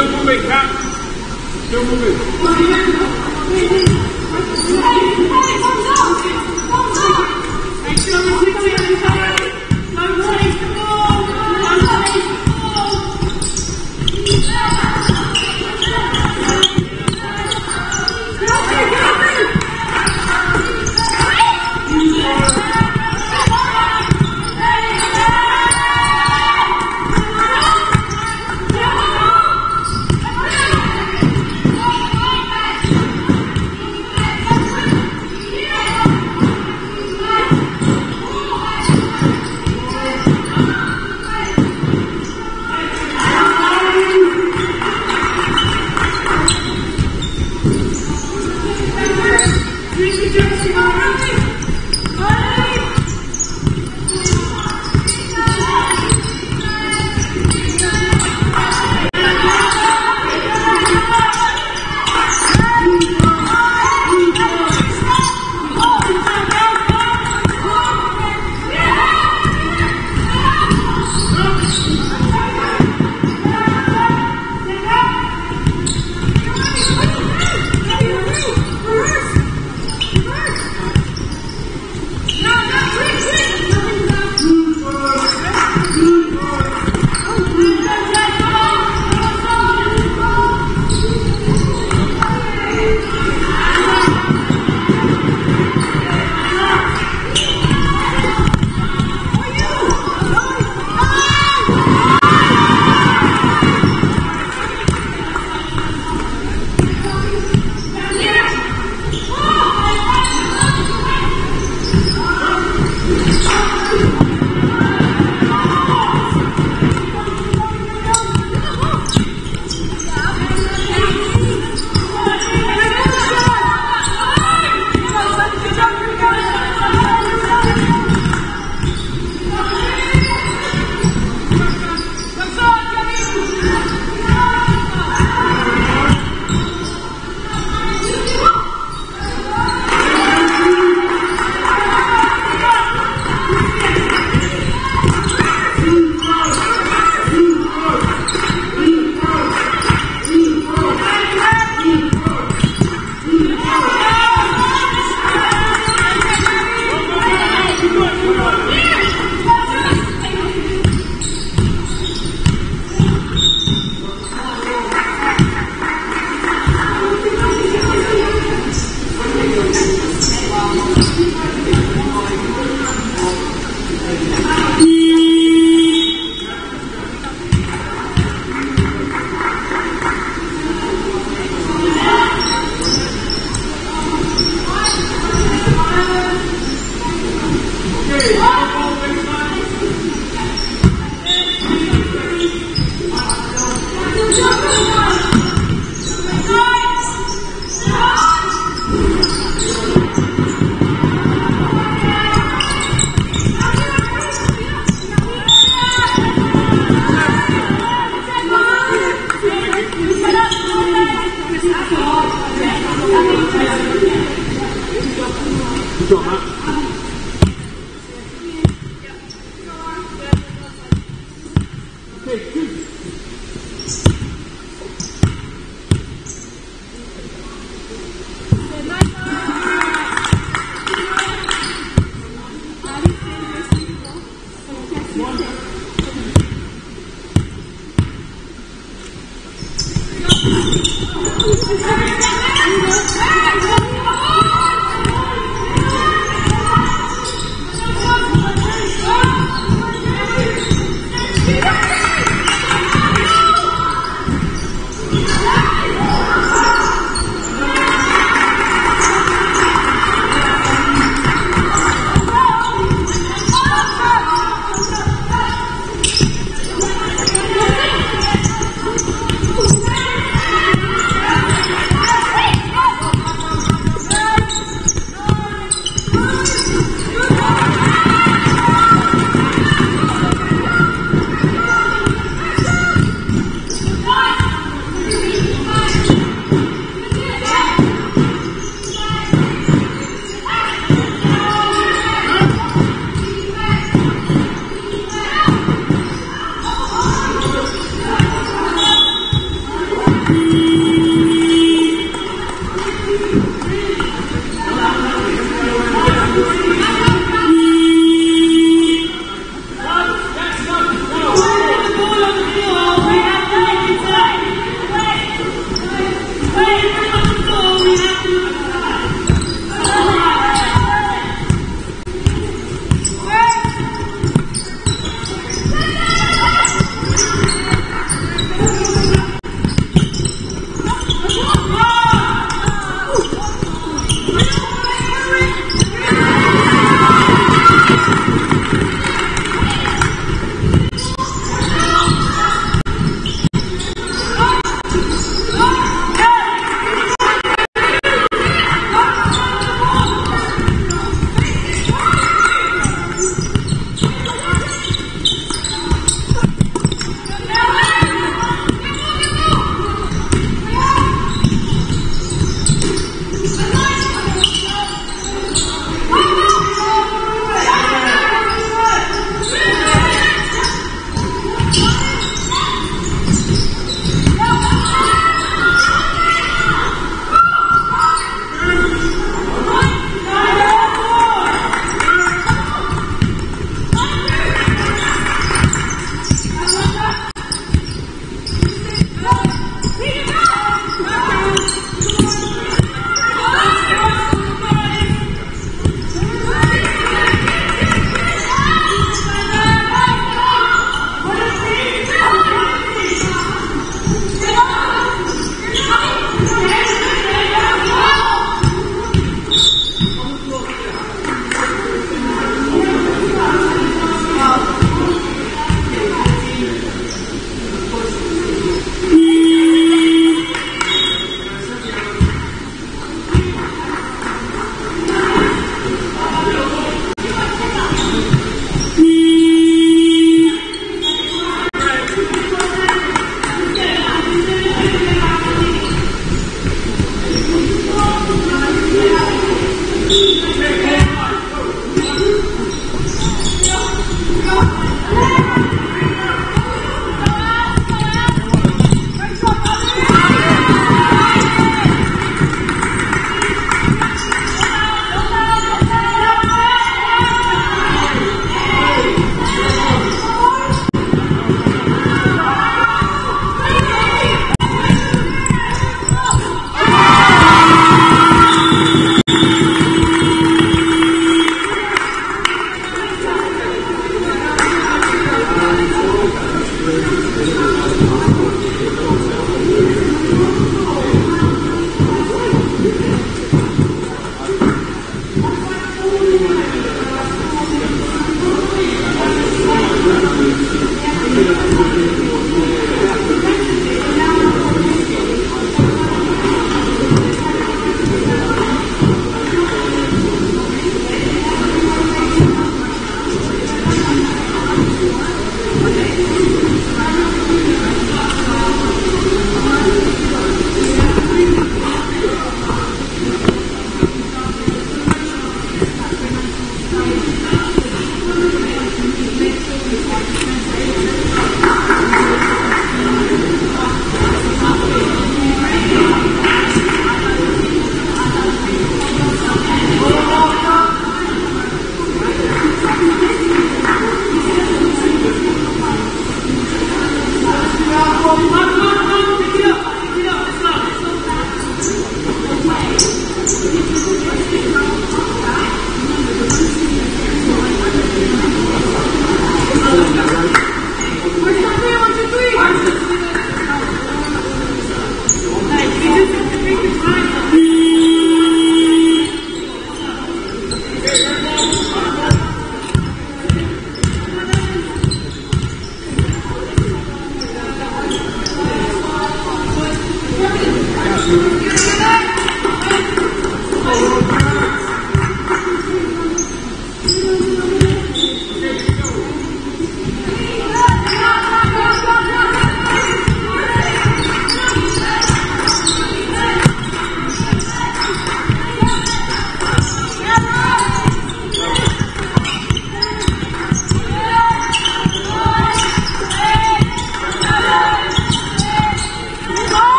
still moving, Cap. Still moving. Hey, hey, hold on! Hold on! Make sure you keep.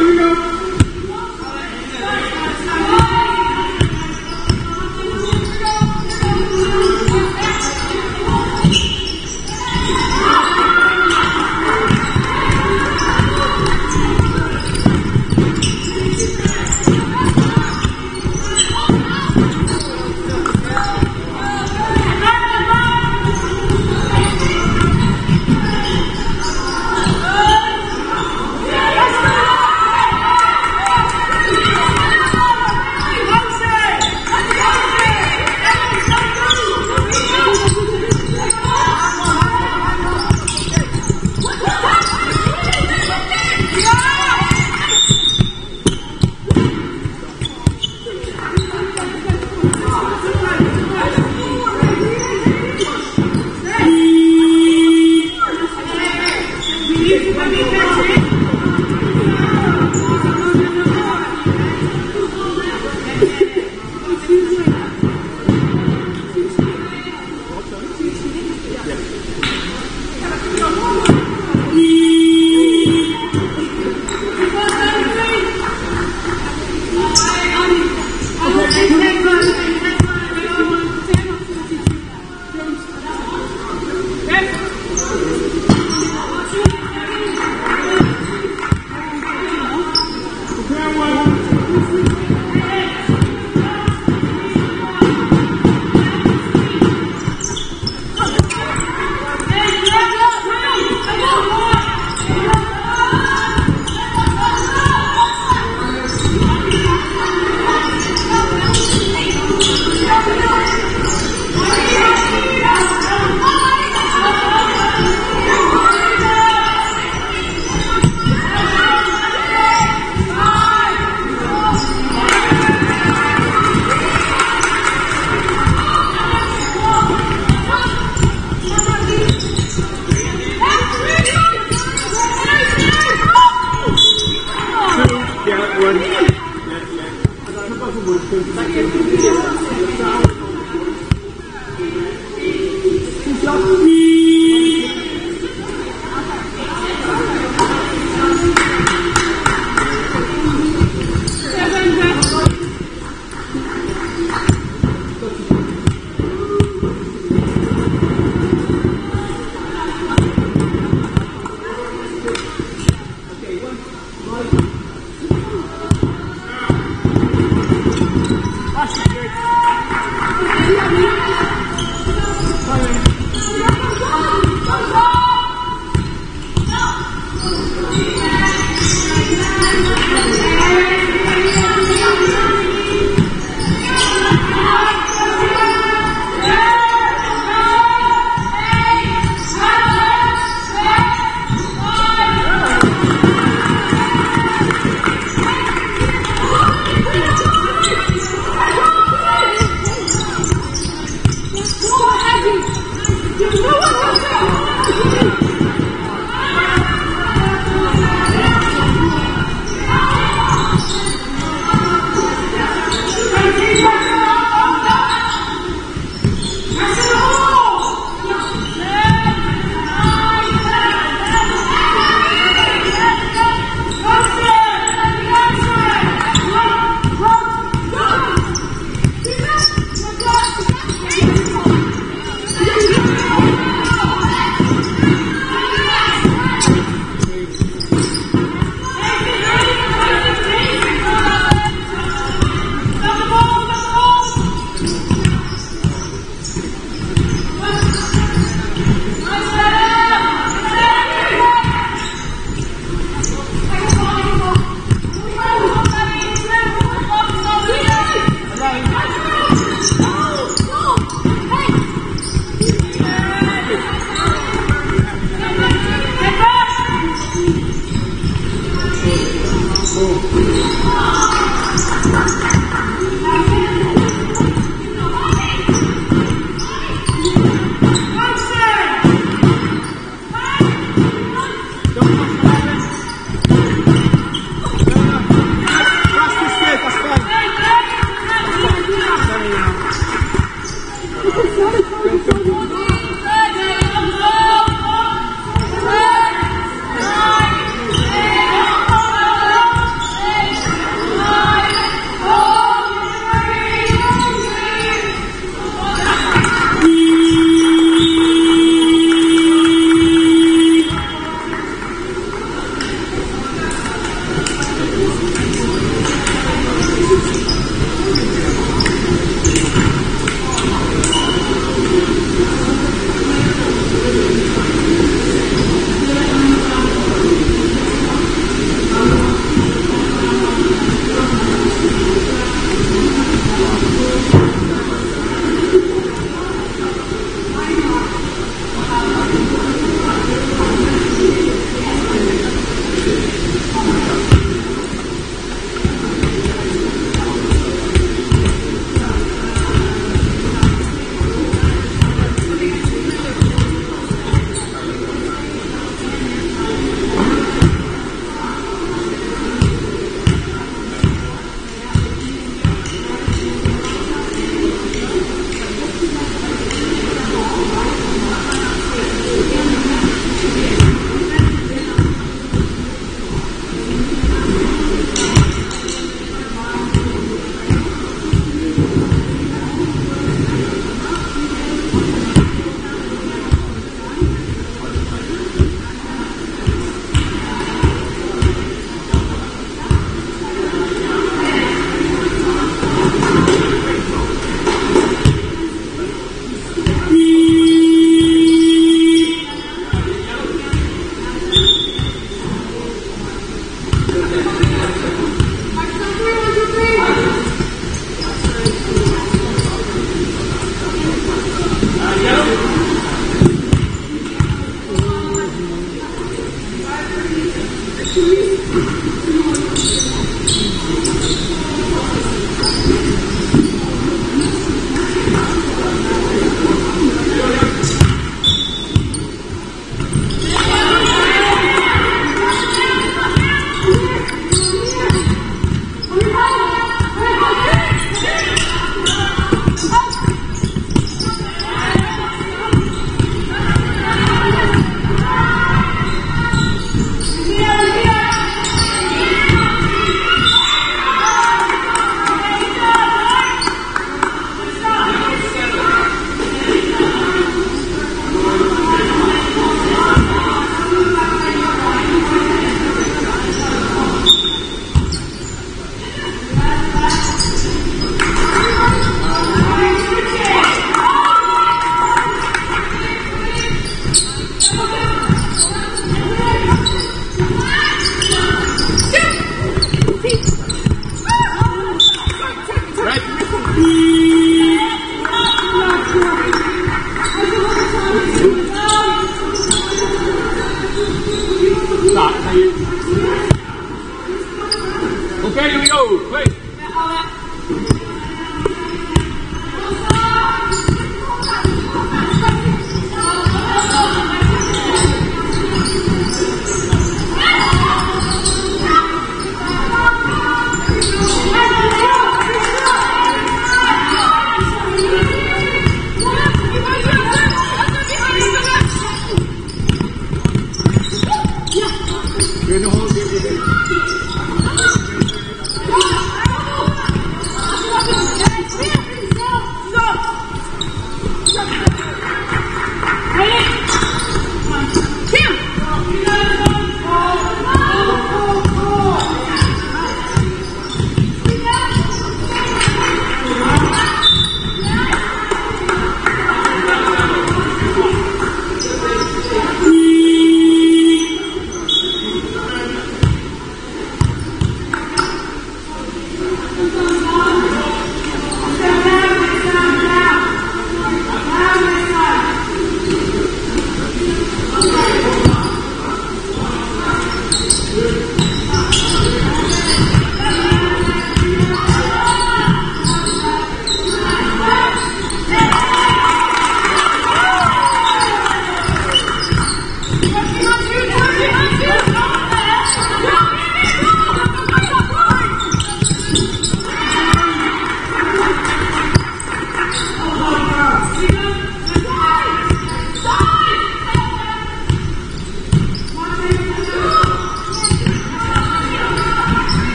you. know